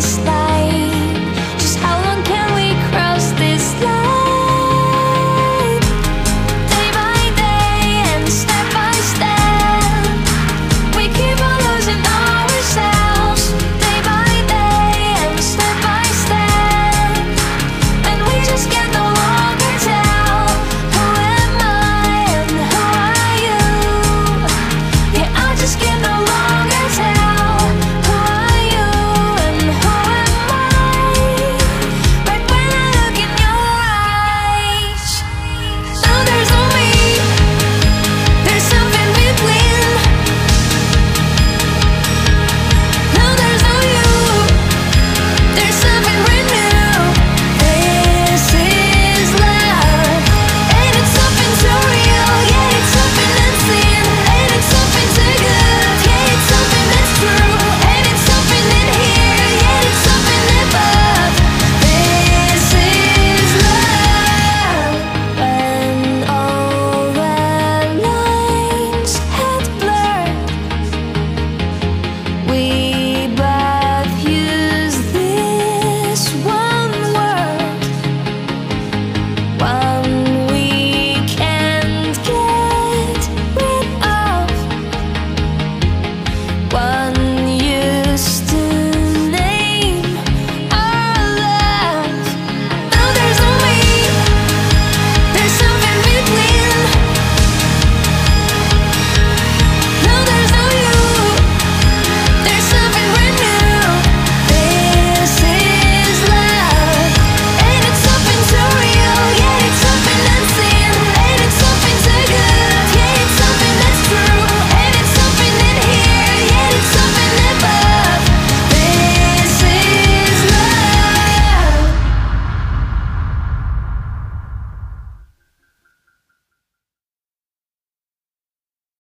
stop.